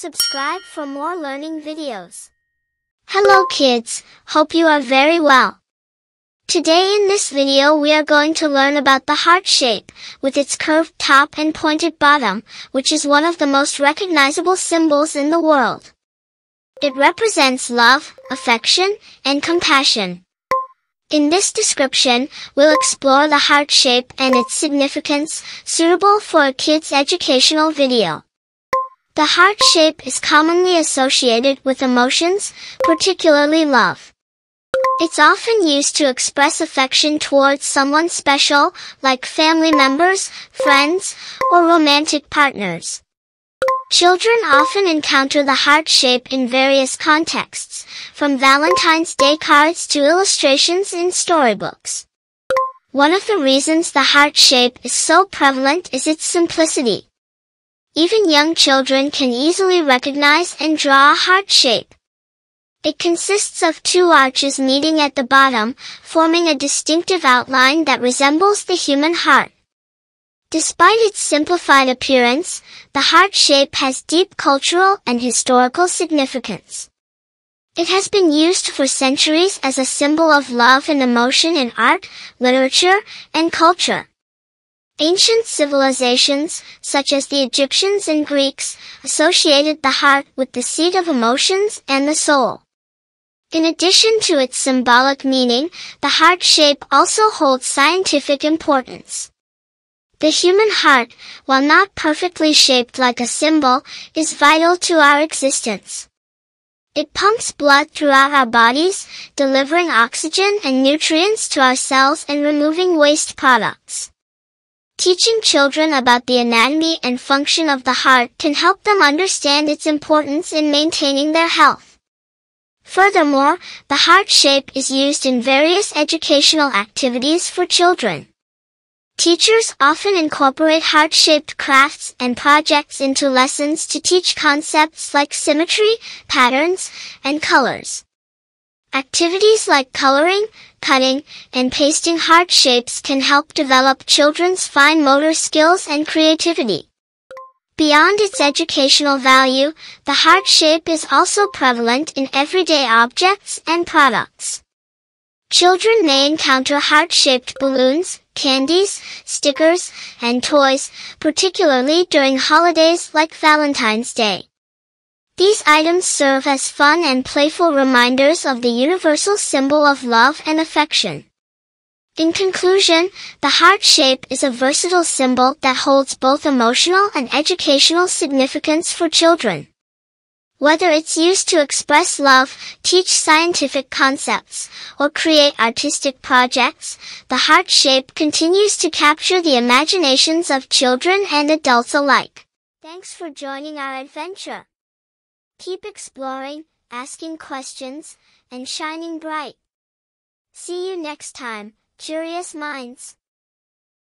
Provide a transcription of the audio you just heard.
Subscribe for more learning videos. Hello kids, hope you are very well. Today in this video we are going to learn about the heart shape, with its curved top and pointed bottom, which is one of the most recognizable symbols in the world. It represents love, affection, and compassion. In this description, we'll explore the heart shape and its significance, suitable for a kid's educational video. The heart shape is commonly associated with emotions, particularly love. It's often used to express affection towards someone special, like family members, friends, or romantic partners. Children often encounter the heart shape in various contexts, from Valentine's Day cards to illustrations in storybooks. One of the reasons the heart shape is so prevalent is its simplicity. Even young children can easily recognize and draw a heart shape. It consists of two arches meeting at the bottom, forming a distinctive outline that resembles the human heart. Despite its simplified appearance, the heart shape has deep cultural and historical significance. It has been used for centuries as a symbol of love and emotion in art, literature, and culture. Ancient civilizations, such as the Egyptians and Greeks, associated the heart with the seat of emotions and the soul. In addition to its symbolic meaning, the heart shape also holds scientific importance. The human heart, while not perfectly shaped like a symbol, is vital to our existence. It pumps blood throughout our bodies, delivering oxygen and nutrients to our cells and removing waste products. Teaching children about the anatomy and function of the heart can help them understand its importance in maintaining their health. Furthermore, the heart shape is used in various educational activities for children. Teachers often incorporate heart-shaped crafts and projects into lessons to teach concepts like symmetry, patterns, and colors. Activities like coloring, cutting, and pasting heart shapes can help develop children's fine motor skills and creativity. Beyond its educational value, the heart shape is also prevalent in everyday objects and products. Children may encounter heart-shaped balloons, candies, stickers, and toys, particularly during holidays like Valentine's Day. These items serve as fun and playful reminders of the universal symbol of love and affection. In conclusion, the heart shape is a versatile symbol that holds both emotional and educational significance for children. Whether it's used to express love, teach scientific concepts, or create artistic projects, the heart shape continues to capture the imaginations of children and adults alike. Thanks for joining our adventure. Keep exploring, asking questions, and shining bright. See you next time, curious minds.